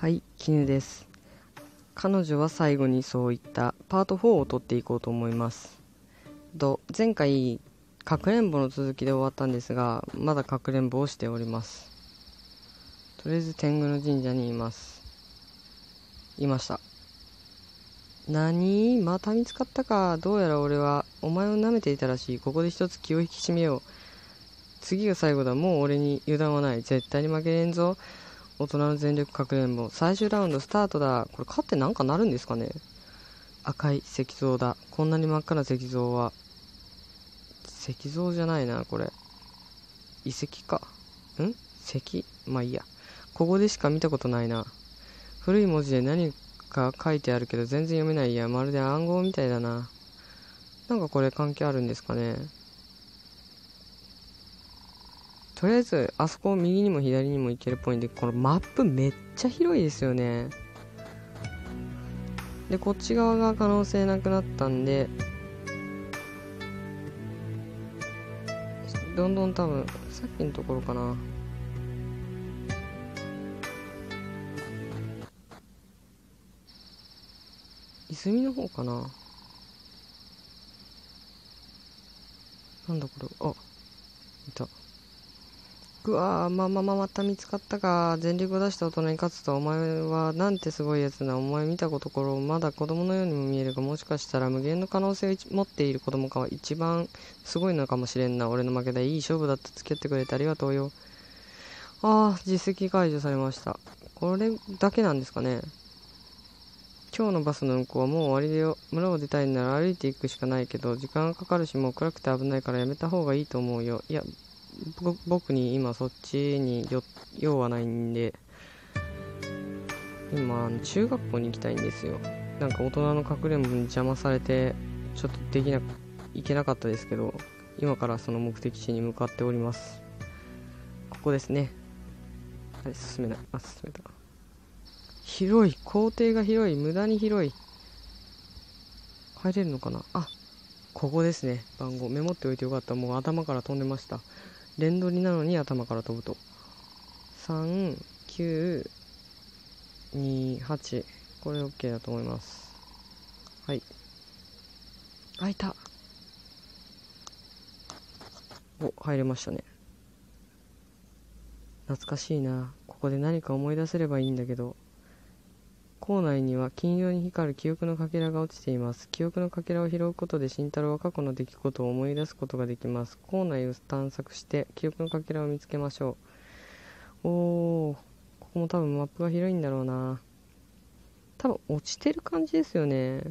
はい絹です。彼女は最後にそういったパート4を取っていこうと思います。と前回かくれんぼの続きで終わったんですがまだかくれんぼをしております。とりあえず天狗の神社にいます。いました。何？また見つかったか。どうやら俺はお前を舐めていたらしい。ここで一つ気を引き締めよう。次が最後だ。もう俺に油断はない。絶対に負けれんぞ。大人の全力かくれんぼ最終ラウンドスタートだ。これ勝ってなんかなるんですかね。赤い石像だ。こんなに真っ赤な石像は。石像じゃないなこれ。遺跡か。ん？石？まあいいや。ここでしか見たことないな。古い文字で何か書いてあるけど全然読めないやまるで暗号みたいだな。なんかこれ関係あるんですかね。とりあえずあそこ右にも左にも行けるっぽいんでこのマップめっちゃ広いですよね。でこっち側が可能性なくなったんでどんどん多分さっきのところかな。泉の方かな。なんだこれ。あいた。うわーまあまあまあまた見つかったか全力を出した大人に勝つとお前はなんてすごいやつなお前見たところまだ子供のようにも見えるがもしかしたら無限の可能性を持っている子供かは一番すごいのかもしれんな俺の負けだいい勝負だった付き合ってくれてありがとうよああ実績解除されましたこれだけなんですかね今日のバスの運行はもう終わりでよ村を出たいなら歩いていくしかないけど時間がかかるしもう暗くて危ないからやめた方がいいと思うよいや僕に今そっちに用はないんで今中学校に行きたいんですよ。なんか大人のかくれんぼに邪魔されてちょっとできな行けなかったですけど今からその目的地に向かっております。ここですね。はい進めない。あ進めた。広い校庭が広い無駄に広い。入れるのかな？あここですね。番号。メモっておいてよかった。もう頭から飛んでました。連取りなのに頭から飛ぶと。3928これ OK だと思います。はい。あいた。お入れましたね。懐かしいな。ここで何か思い出せればいいんだけど。校内には金色に光る記憶のかけらが落ちています。記憶のかけらを拾うことで慎太郎は過去の出来事を思い出すことができます。校内を探索して記憶のかけらを見つけましょう。おー、ここも多分マップが広いんだろうな。多分落ちてる感じですよね。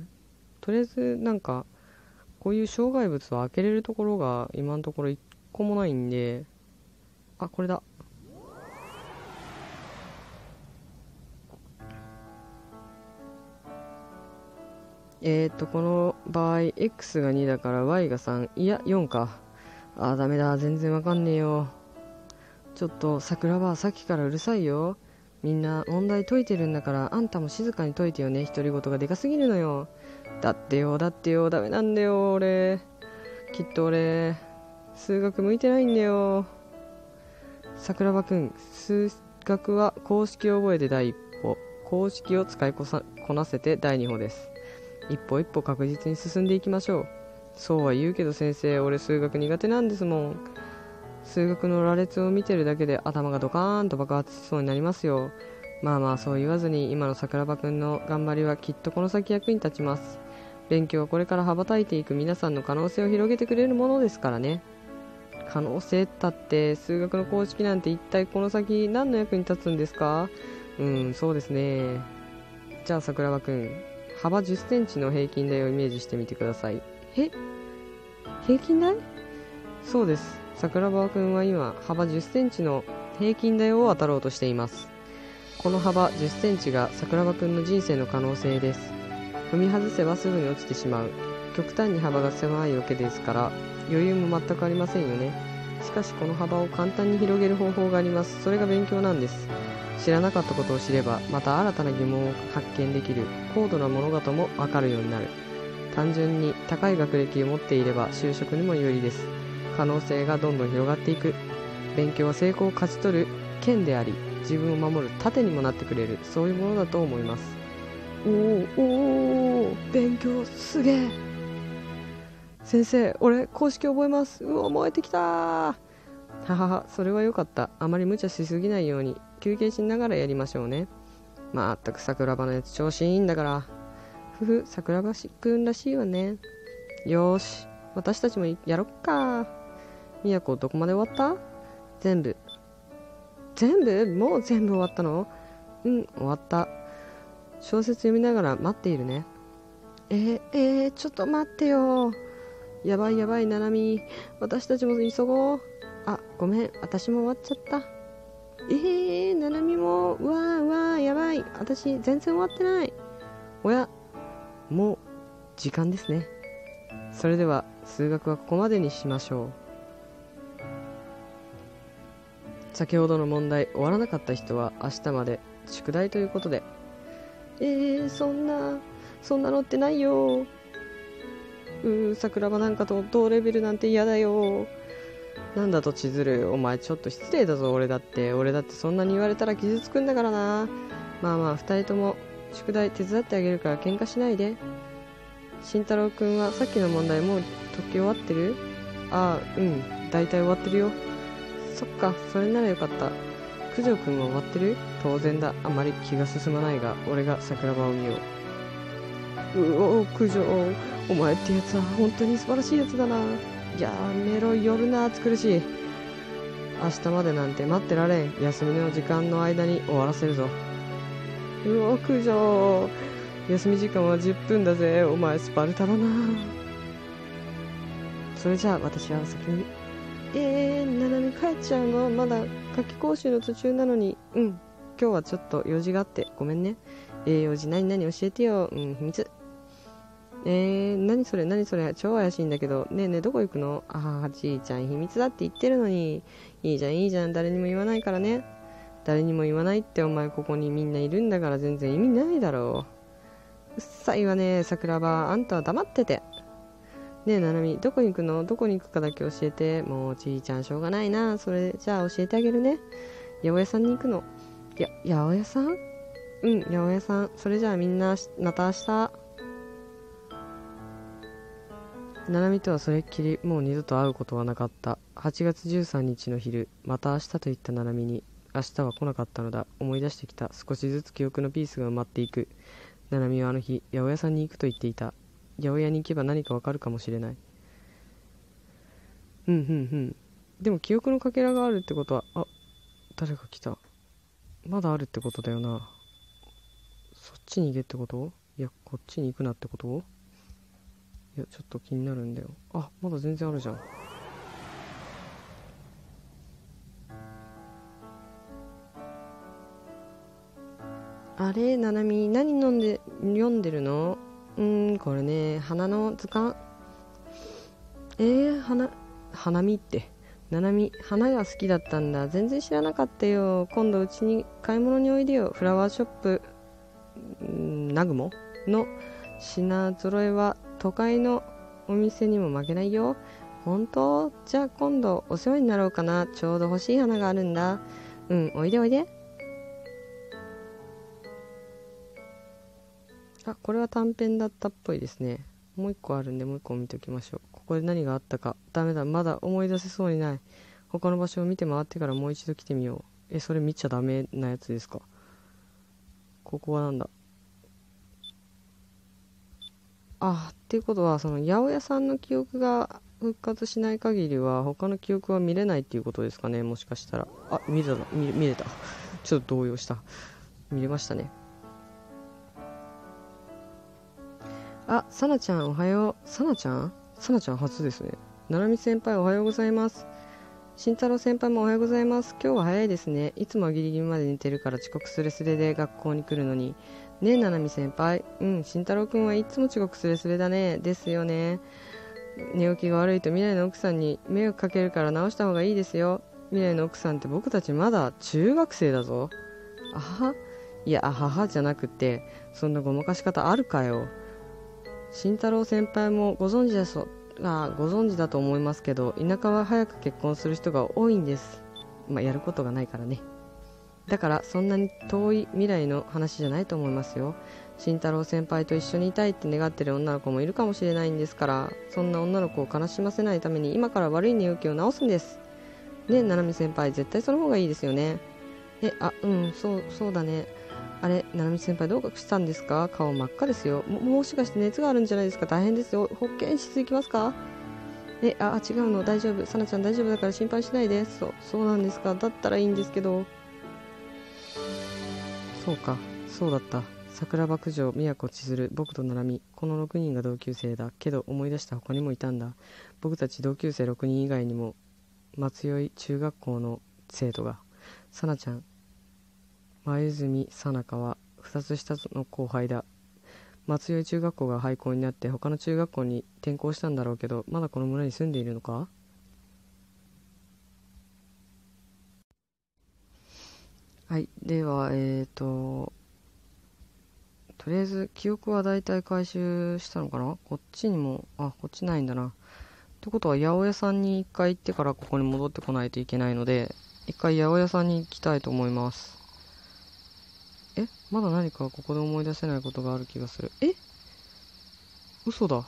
とりあえずなんか、こういう障害物を開けれるところが今のところ一個もないんで、あ、これだ。えっ、と、この場合、x が2だから y が3。いや、4か。あー、ダメだ。全然わかんねえよ。ちょっと、桜はさっきからうるさいよ。みんな問題解いてるんだから、あんたも静かに解いてよね。独り言がでかすぎるのよ。だってよ、だってよ、ダメなんだよ、俺。きっと俺、数学向いてないんだよ。桜庭くん、数学は公式を覚えて第一歩。公式を使いこなせて第二歩です。一歩一歩確実に進んでいきましょう。そうは言うけど先生俺数学苦手なんですもん。数学の羅列を見てるだけで頭がドカーンと爆発しそうになりますよ。まあまあそう言わずに今の桜庭くんの頑張りはきっとこの先役に立ちます。勉強はこれから羽ばたいていく皆さんの可能性を広げてくれるものですからね。可能性ったって数学の公式なんて一体この先何の役に立つんですか？うんそうですね。じゃあ桜庭くん幅10センチの平均台をイメージしてみてください。え？平均台？そうです。桜庭くんは今、幅10センチの平均台を渡ろうとしています。この幅10センチが桜庭くんの人生の可能性です。踏み外せばすぐに落ちてしまう。極端に幅が狭いわけですから、余裕も全くありませんよね。しかしこの幅を簡単に広げる方法があります。それが勉強なんです。知らなかったことを知ればまた新たな疑問を発見できる高度な物事もわかるようになる。単純に高い学歴を持っていれば就職にも有利です。可能性がどんどん広がっていく。勉強は成功を勝ち取る剣であり自分を守る盾にもなってくれるそういうものだと思います。おおおお勉強すげえ。先生俺公式覚えます。うわ燃えてきたはははそれはよかった。あまり無茶しすぎないように休憩しながらやりましょうね。まったく桜庭のやつ調子いいんだから。ふふ桜庭くんらしいわね。よし。私たちもやろっか。みやこどこまで終わった？全部。全部？もう全部終わったの？うん終わった。小説読みながら待っているね。えー、えー、ちょっと待ってよ。やばいやばいななみ。私たちも急ごう。あごめん。私も終わっちゃった。えー、ななみもうわーうわーやばい。私全然終わってない。おやもう時間ですね。それでは数学はここまでにしましょう。先ほどの問題終わらなかった人は明日まで宿題ということで。えー、そんなそんなのってないよ。うー桜庭なんかと同レベルなんて嫌だよ。なんだと千鶴お前ちょっと失礼だぞ俺だって。俺だってそんなに言われたら傷つくんだからな。まあまあ2人とも宿題手伝ってあげるから喧嘩しないで。慎太郎くんはさっきの問題もう解き終わってる？ああうん大体終わってるよ。そっかそれならよかった。九条くんは終わってる？当然だ。あまり気が進まないが俺が桜庭を見よう。うお九条お前ってやつは本当に素晴らしいやつだな。やめろ夜な暑苦しい。明日までなんて待ってられん。休みの時間の間に終わらせるぞ。うお九条休み時間は10分だぜ。お前スパルタだな。それじゃあ私は先に。えー、ななみ帰っちゃうの？まだ夏季講習の途中なのに。うん。今日はちょっと用事があってごめんね。えー、用事何々教えてよ。うん秘密。えー、何それ何それ超怪しいんだけど。ねえねえどこ行くの？ああじいちゃん秘密だって言ってるのに。いいじゃんいいじゃん。誰にも言わないからね。誰にも言わないってお前ここにみんないるんだから。全然意味ないだろう。うっさいわね桜庭。あんたは黙ってて。ねえななみどこに行くの？どこに行くかだけ教えて。もうちいちゃんしょうがないな。それじゃあ教えてあげるね。八百屋さんに行くの。や八百屋さん？うん八百屋さん。それじゃあみんなまた明日。ななみとはそれっきりもう二度と会うことはなかった。8月13日の昼また明日と言ったななみに明日は来なかったのだ。思い出してきた。少しずつ記憶のピースが埋まっていく。ななみはあの日八百屋さんに行くと言っていた。八百屋に行けば何かわかるかもしれない。うんうんうん。でも記憶のかけらがあるってことはあ誰か来た。まだあるってことだよな。そっちに行けってこと？いやこっちに行くなってこと？いやちょっと気になるんだよ。あまだ全然あるじゃん。あれ？ななみ？何飲んで読んでるの？うんこれね花の図鑑。えー、花花見って。ななみ花が好きだったんだ。全然知らなかったよ。今度うちに買い物においでよ。フラワーショップ。ナグモ？の品揃えは都会のお店にも負けないよ。本当？じゃあ今度お世話になろうかな。ちょうど欲しい花があるんだ。うんおいでおいで。あこれは短編だったっぽいですね。もう一個あるんでもう一個見ておきましょう。ここで何があったか。ダメだ。まだ思い出せそうにない。他の場所を見て回ってからもう一度来てみよう。えそれ見ちゃダメなやつですか？ここはなんだ？あっていうことはその八百屋さんの記憶が復活しない限りは他の記憶は見れないっていうことですかねもしかしたらあ見れた見見れたちょっと動揺した見れましたねあ、さなちゃんおはよう。さなちゃん？さなちゃん初ですね。ななみ先輩おはようございます。慎太郎先輩もおはようございます。今日は早いですね。いつもギリギリまで寝てるから遅刻すれすれで学校に来るのに。ねえ、ななみ先輩。うん、慎太郎くんはいつも遅刻すれすれだね。ですよね。寝起きが悪いと未来の奥さんに迷惑かけるから直した方がいいですよ。未来の奥さんって僕たちまだ中学生だぞ。あはいや、あははじゃなくて、そんなごまかし方あるかよ。慎太郎先輩もご存知だそあご存知だと思いますけど田舎は早く結婚する人が多いんです。まあやることがないからね。だからそんなに遠い未来の話じゃないと思いますよ。慎太郎先輩と一緒にいたいって願ってる女の子もいるかもしれないんですからそんな女の子を悲しませないために今から悪い寝起きを直すんです。ね七海先輩絶対その方がいいですよね。えあうんそうそうだね。あれ七海先輩どうかしたんですか？顔真っ赤ですよ。ももしかして熱があるんじゃないですか？大変ですよ。保健室行きますか？えあ違うの。大丈夫。さなちゃん大丈夫だから心配しないで。そうそうなんですか。だったらいいんですけど。そうか。そうだった。桜庭九条宮古千鶴僕と七海この6人が同級生だ。けど思い出した他にもいたんだ。僕たち同級生6人以外にも松酔中学校の生徒が。さなちゃん前泉さなかは2つ下の後輩だ。松酔中学校が廃校になって他の中学校に転校したんだろうけどまだこの村に住んでいるのか？はいではえっ、ー、ととりあえず記憶は大体回収したのかな？こっちにもあこっちないんだな。ってことは八百屋さんに一回行ってからここに戻ってこないといけないので一回八百屋さんに行きたいと思います。えまだ何かここで思い出せないことがある気がするえ？嘘だ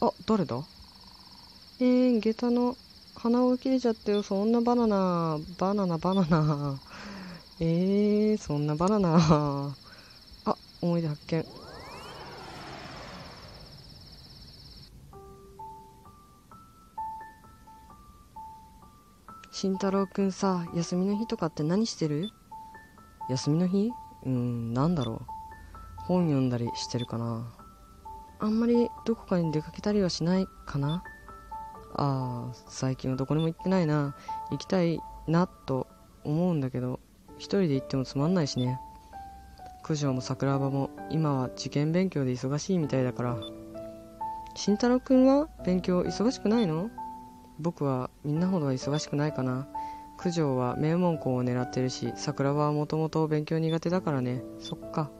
あ誰だ？えー、下駄の鼻を切れちゃったよ。そんなバナナ、バナナ、バナナ。えー、そんなバナナ。あ、思い出発見。慎太郎くんさ、休みの日とかって何してる？休みの日？うん、なんだろう。本読んだりしてるかな。あんまりどこかに出かけたりはしないかな。ああ最近はどこにも行ってないな。行きたいなと思うんだけど一人で行ってもつまんないしね。九条も桜庭も今は受験勉強で忙しいみたいだから。慎太郎君は勉強忙しくないの？僕はみんなほどは忙しくないかな。九条は名門校を狙ってるし桜庭はもともと勉強苦手だからね。そっか。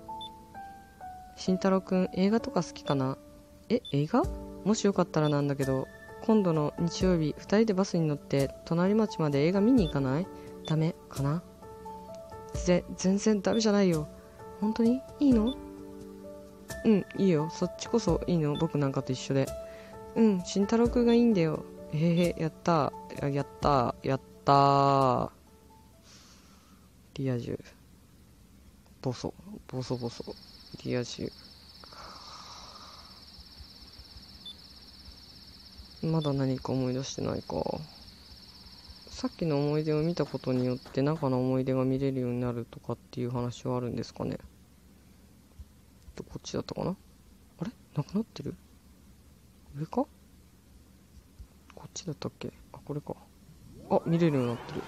慎太郎君映画とか好きかな？え映画？もしよかったらなんだけど今度の日曜日2人でバスに乗って隣町まで映画見に行かない？ダメかな？ぜ全然ダメじゃないよ。本当に？いいの？うんいいよ。そっちこそいいの。僕なんかと一緒で。うん慎太郎くんがいいんだよ。へへやったやったやったリア充。ボソボソボソ。リア充。まだ何か思い出してないか。さっきの思い出を見たことによって中の思い出が見れるようになるとかっていう話はあるんですかね。とこっちだったかな。あれ？なくなってる？上か？こっちだったっけ？あこれか。あ見れるようになってる。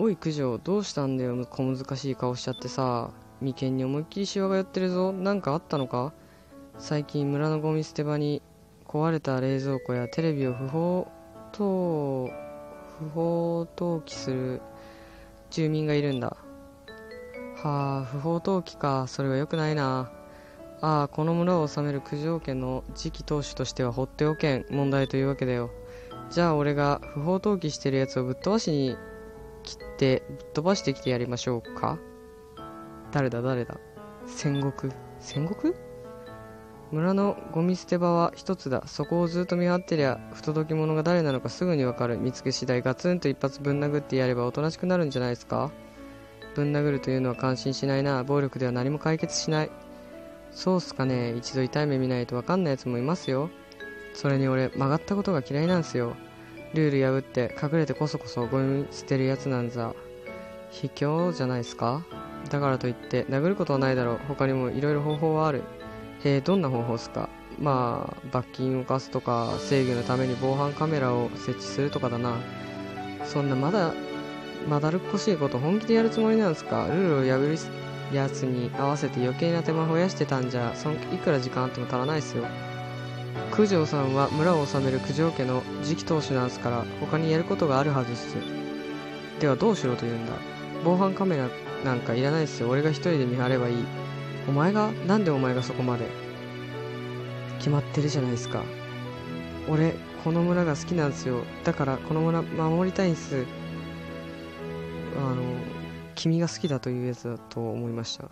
おい九条どうしたんだよ小難しい顔しちゃってさ。眉間に思いっきりシワが寄ってるぞ。何かあったのか？最近村のゴミ捨て場に壊れた冷蔵庫やテレビを不法投不法投棄する住民がいるんだ。はあ不法投棄か。それは良くないな。ああこの村を治める九条家の次期当主としては放っておけん。問題というわけだよ。じゃあ俺が不法投棄してるやつをぶっ飛ばしに切ってぶっ飛ばしてきてやりましょうか？誰だ誰だ。戦国戦国村のゴミ捨て場は一つだ。そこをずっと見張ってりゃ不届き者が誰なのかすぐにわかる。見つけ次第ガツンと一発ぶん殴ってやればおとなしくなるんじゃないですか？ぶん殴るというのは感心しないな。暴力では何も解決しない。そうっすかね。一度痛い目見ないとわかんないやつもいますよ。それに俺曲がったことが嫌いなんすよ。ルール破って隠れてこそこそゴミ捨てるやつなんざ。卑怯じゃないすか？だからといって殴ることはないだろう。他にもいろいろ方法はある。へえどんな方法っすか？まあ罰金を課すとか制御のために防犯カメラを設置するとかだな。そんなまだまだるっこしいこと本気でやるつもりなんすか？ルールを破るやつに合わせて余計な手間増やしてたんじゃそんいくら時間あっても足らないっすよ。九条さんは村を治める九条家の次期当主なんすから他にやることがあるはずっす。ではどうしろと言うんだ？防犯カメラなんかいらないですよ。俺が一人で見張ればいい。お前がなんでお前がそこまで？決まってるじゃないですか。俺この村が好きなんすよ。だからこの村守りたいんす。あの君が好きだというやつだと思いました。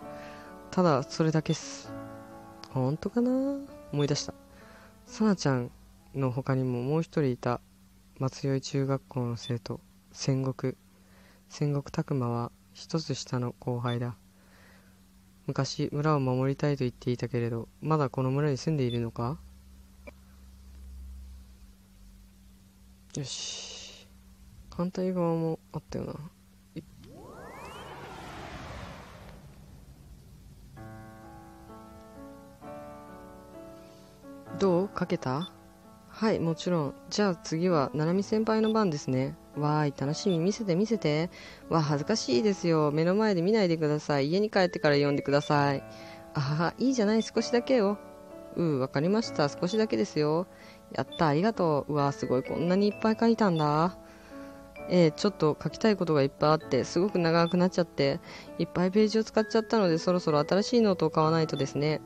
ただそれだけっす。本当かな？思い出した。さなちゃんの他にももう一人いた。松酔中学校の生徒。戦国。戦国拓磨は一つ下の後輩だ。昔村を守りたいと言っていたけれどまだこの村に住んでいるのか？よし。反対側もあったよな。どう？書けた？はいもちろん。じゃあ次は七海先輩の番ですね。わーい楽しみ。見せて見せて。わ恥ずかしいですよ。目の前で見ないでください。家に帰ってから読んでください。あはいいじゃない。少しだけよ。うんわかりました。少しだけですよ。やったありがとう。うわすごい。こんなにいっぱい書いたんだ。えー、ちょっと書きたいことがいっぱいあってすごく長くなっちゃっていっぱいページを使っちゃったのでそろそろ新しいノートを買わないとですね。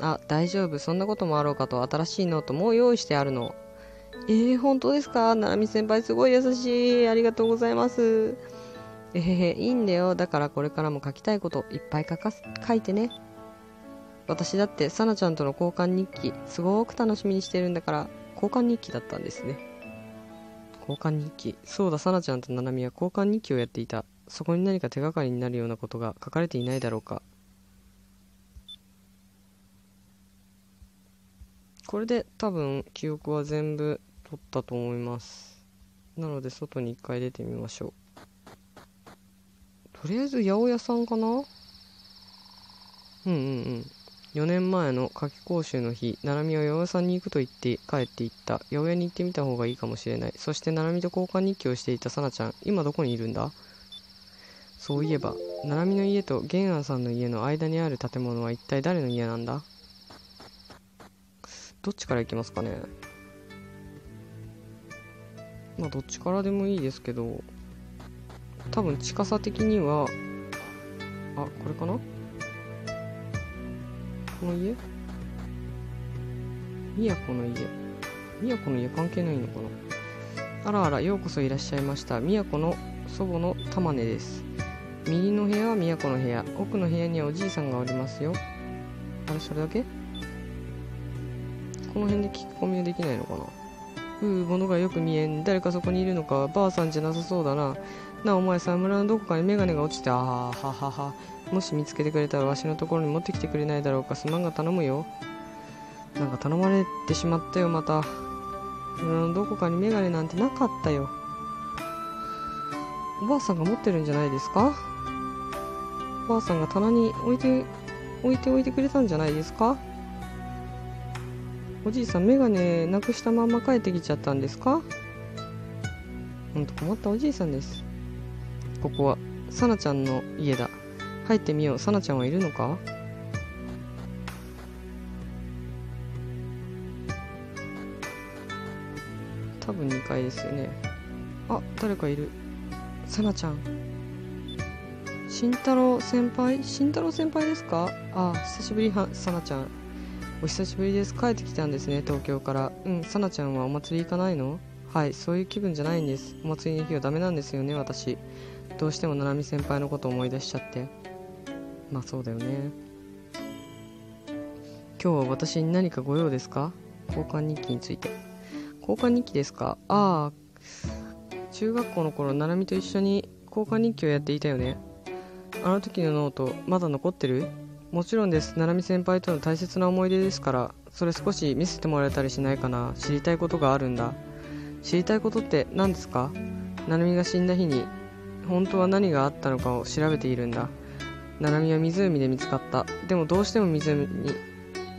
あ、大丈夫。そんなこともあろうかと、新しいノートも用意してあるの。えー、本当ですか？ななみ先輩すごい優しい。ありがとうございます。えへへ、いいんだよ。だからこれからも書きたいこといっぱい書かす、書いてね。私だって、さなちゃんとの交換日記、すごく楽しみにしてるんだから、交換日記だったんですね。交換日記。そうだ、さなちゃんとななみは交換日記をやっていた。そこに何か手がかりになるようなことが書かれていないだろうか。これで多分記憶は全部取ったと思います。なので外に一回出てみましょう。とりあえず八百屋さんかな？うんうんうん。4年前の夏季講習の日、七海は八百屋さんに行くと言って帰って行った。八百屋に行ってみた方がいいかもしれない。そして七海と交換日記をしていたさなちゃん、今どこにいるんだ？そういえば、七海の家と玄安さんの家の間にある建物は一体誰の家なんだ？どっちから行きますかね？まあどっちからでもいいですけど多分近さ的にはあこれかな？この家？宮古の家。宮古の家関係ないのかな？あらあらようこそいらっしゃいました。宮古の祖母の玉根です。右の部屋は宮古の部屋。奥の部屋にはおじいさんがおりますよ。あれそれだけ？この辺で聞き込みはできないのかな？うう、物がよく見えん。誰かそこにいるのか？ばあさんじゃなさそうだな。なお前さ、村のどこかにメガネが落ちて、あははは。もし見つけてくれたらわしのところに持ってきてくれないだろうか。すまんが頼むよ。なんか頼まれてしまったよ、また。村のどこかにメガネなんてなかったよ。おばあさんが持ってるんじゃないですか？おばあさんが棚に置いて、置いておいてくれたんじゃないですか？おじいさんメガネなくしたまま帰ってきちゃったんですか？ほんと困ったおじいさんです。ここはさなちゃんの家だ。入ってみよう。さなちゃんはいるのか？多分2階ですよね。あ誰かいる。さなちゃん。慎太郎先輩？慎太郎先輩ですか？あ久しぶりはさなちゃん。お久しぶりです。帰ってきたんですね東京から。うんさなちゃんはお祭り行かないの？はいそういう気分じゃないんです。お祭りに行きはダメなんですよね私。どうしても七海先輩のこと思い出しちゃって。まあそうだよね。今日は私に何かご用ですか？交換日記について。交換日記ですか？ああ中学校の頃七海と一緒に交換日記をやっていたよね。あの時のノートまだ残ってる？もちろんです。七海先輩との大切な思い出ですからそれ少し見せてもらえたりしないかな。知りたいことがあるんだ。知りたいことって何ですか？七海が死んだ日に本当は何があったのかを調べているんだ。七海は湖で見つかった。でもどうしても湖に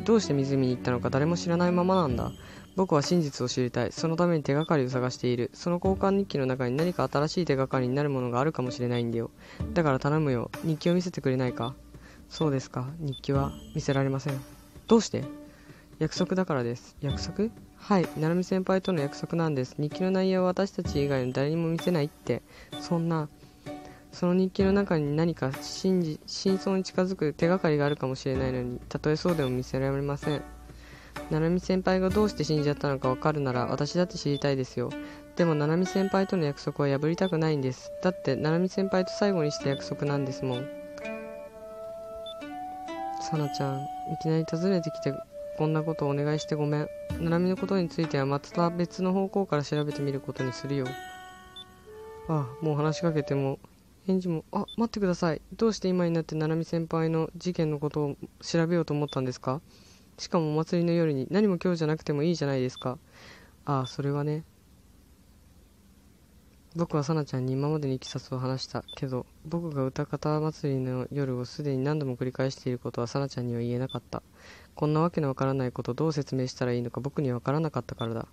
どうして湖に行ったのか誰も知らないままなんだ。僕は真実を知りたい。そのために手がかりを探している。その交換日記の中に何か新しい手がかりになるものがあるかもしれないんだよ。だから頼むよ。日記を見せてくれないか？そうですか。日記は見せられません。どうして？約束だからです。約束？はい。成美先輩との約束なんです。日記の内容は私たち以外の誰にも見せないって。そんなその日記の中に何か真じ真相に近づく手がかりがあるかもしれないのにたとえそうでも見せられません。七海先輩がどうして死んじゃったのかわかるなら私だって知りたいですよ。でも七海先輩との約束は破りたくないんです。だって七海先輩と最後にした約束なんですもん。さなちゃんいきなり訪ねてきてこんなことをお願いしてごめん。七海のことについてはまた別の方向から調べてみることにするよ。ああもう話しかけても返事も「あ待ってください。どうして今になって七海先輩の事件のことを調べようと思ったんですか？しかもお祭りの夜に何も今日じゃなくてもいいじゃないですか。ああそれはね僕はさなちゃんに今までにいきさつを話したけど僕が歌方祭りの夜をすでに何度も繰り返していることはさなちゃんには言えなかった。こんなわけのわからないことどう説明したらいいのか僕にはわからなかったからだ。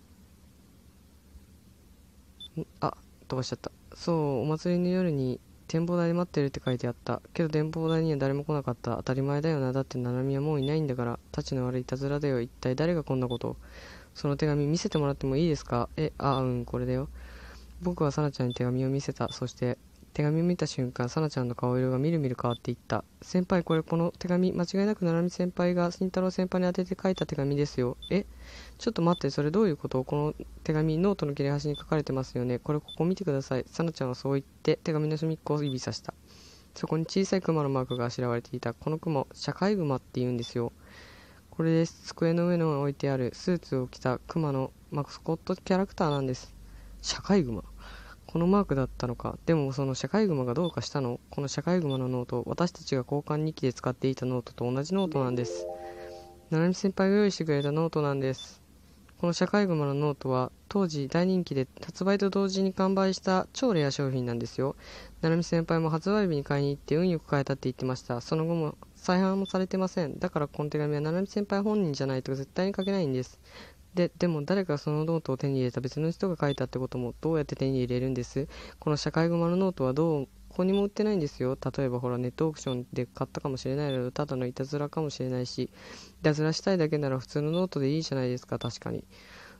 ん？あ飛ばしちゃった。そうお祭りの夜に展望台で待ってるって書いてあった。けど展望台には誰も来なかった。当たり前だよな。だって七海はもういないんだから。たちの悪いいたずらだよ。一体誰がこんなことを？その手紙見せてもらってもいいですか？えあうんこれだよ。僕はさなちゃんに手紙を見せた。そして手紙を見た瞬間さなちゃんの顔色がみるみる変わっていった。先輩これこの手紙間違いなく七海先輩が慎太郎先輩に宛てて書いた手紙ですよ。え？ちょっと待ってそれどういうこと？この手紙ノートの切れ端に書かれてますよね。これここ見てください。さなちゃんはそう言って手紙の隅っこを指さした。そこに小さいクマのマークがあしらわれていた。このクマ社会グマって言うんですよ。これです。机の上に置いてあるスーツを着たクマのマスコットキャラクターなんです。社会グマこのマークだったのか。でもその社会グマがどうかしたの？この社会グマのノート私たちが交換日記で使っていたノートと同じノートなんです。七海先輩が用意してくれたノートなんです。この社会グマのノートは当時大人気で発売と同時に完売した超レア商品なんですよ。七海先輩も発売日に買いに行って運よく買えたって言ってました。その後も再販もされてません。だからこの手紙は七海先輩本人じゃないと絶対に書けないんです。で、でも誰かそのノートを手に入れた別の人が書いたってこともどうやって手に入れるんです？この社会グマのノートはどう？ここにも売ってないんですよ。例えばほらネットオークションで買ったかもしれないけど、ただのいたずらかもしれないし、いたずらしたいだけなら普通のノートでいいじゃないですか、確かに。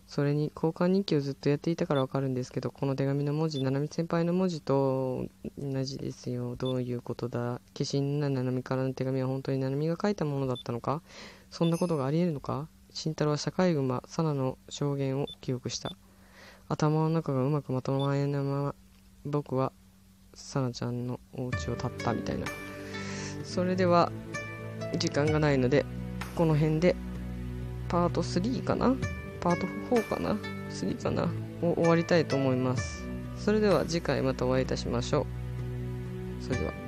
それに交換日記をずっとやっていたからわかるんですけど、この手紙の文字、七海先輩の文字と同じですよ。どういうことだ？化身な七海からの手紙は本当に七海が書いたものだったのか？そんなことがあり得るのか？慎太郎は社会グマ、サナの証言を記憶した。頭の中がうまくまとまらないまま、僕は、サナちゃんのお家を立ったみたいな。それでは、時間がないので、この辺で、パート3かな？パート4かな ?3 かな？を終わりたいと思います。それでは次回またお会いいたしましょう。それでは。